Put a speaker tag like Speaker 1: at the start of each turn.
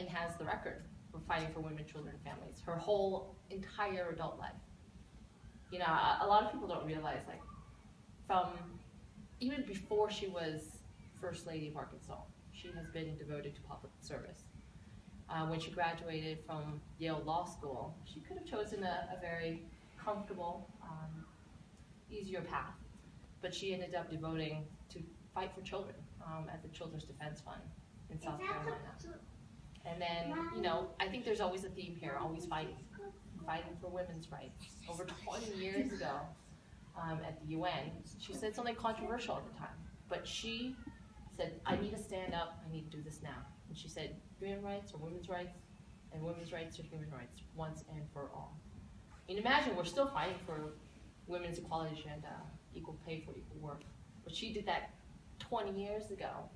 Speaker 1: and has the record for fighting for women, children, and families her whole entire adult life. You know, a, lot of people don't realize, like, from even before she was First Lady of Arkansas, she has been devoted to public service. Uh, when she graduated from Yale Law School, she could have chosen a, a very comfortable, um, easier path, but she ended up devoting to fight for children um, at the Children's Defense Fund in South Carolina. And then, you know, I think there's always a theme here, always fighting, fighting for women's rights. Over 20 years ago, um, at the UN, she said something controversial at the time, but she said, I need to stand up, I need to do this now. And she said, human rights are women's rights, and women's rights are human rights, once and for all. And imagine we're still fighting for women's equality and uh, equal pay for equal work. But she did that 20 years ago,